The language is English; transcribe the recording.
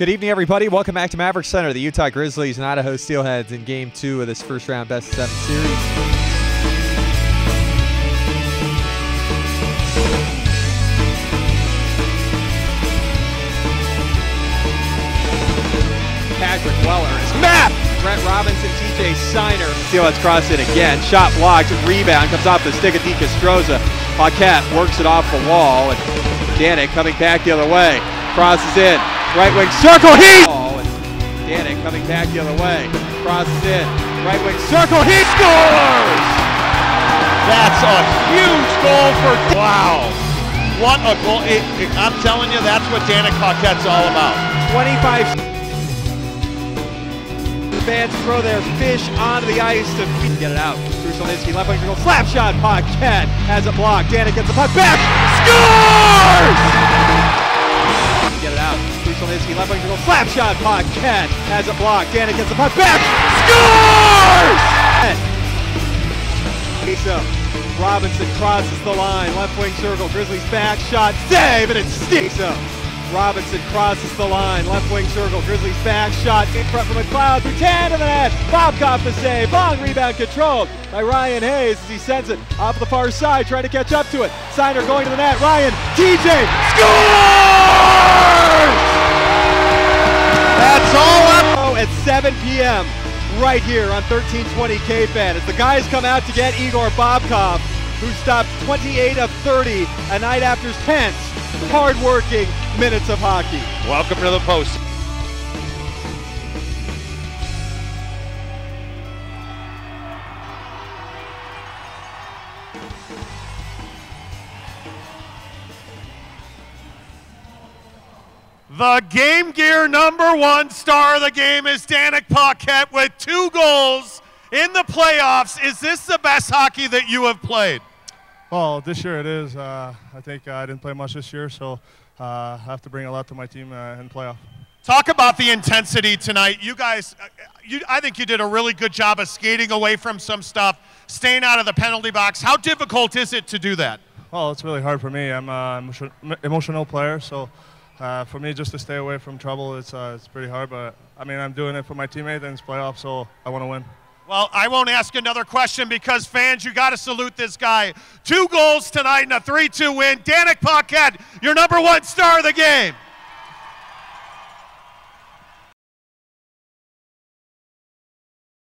Good evening, everybody. Welcome back to Maverik Center. The Utah Grizzlies and Idaho Steelheads in Game Two of this first round best of seven series. Patrick Weller is mapped. Brett Robinson, TJ Steiner. Steelheads cross it again. Shot blocked. Rebound comes off the stick of DeCastroza. Paquette works it off the wall. And Danick coming back the other way. Crosses in. Right wing circle. He. Oh, Danick coming back the other way. Crosses in. Right wing circle. He scores. That's a huge goal for. Wow. What a goal. It- it- I'm telling you, that's what Danick Paquette's all about. 25. The Fans throw their fish onto the ice to get it out. Krushelnitsky, left wing goal, slap shot. Paquette has it blocked. Danick gets the puck back. Scores! Krushelnitsky, left wing goal, slap shot. Paquette has it blocked. Danick gets the puck back. Scores! Asa Robinson crosses the line, left wing circle, Grizzlies back shot, save, and it sticks up. Robinson crosses the line, left wing circle, Grizzlies back shot, in front from McLeod, through 10 to the net, Bobkov the save, long rebound controlled by Ryan Hayes as he sends it off the far side, trying to catch up to it. Syner going to the net, Ryan, TJ, scores! At 7 p.m. right here on 1320 KFAN as the guys come out to get Igor Bobkov, who stopped 28 of 30 a night after tense, hard-working minutes of hockey. Welcome to the post. The game gear number one star of the game is Danick Paquette with two goals in the playoffs. Is this the best hockey that you have played? Well, this year it is. Uh, I think uh, I didn't play much this year, so uh, I have to bring a lot to my team uh, in playoff. Talk about the intensity tonight. You guys, uh, you, I think you did a really good job of skating away from some stuff, staying out of the penalty box. How difficult is it to do that? Well, it's really hard for me. I'm an emotion, emotional player, so uh, for me just to stay away from trouble, it's uh, it's pretty hard. But I mean, I'm doing it for my teammate, and it's playoff, so I want to win. Well, I won't ask another question because fans, you got to salute this guy. Two goals tonight and a 3 2 win. Danick Paquette, your number one star of the game.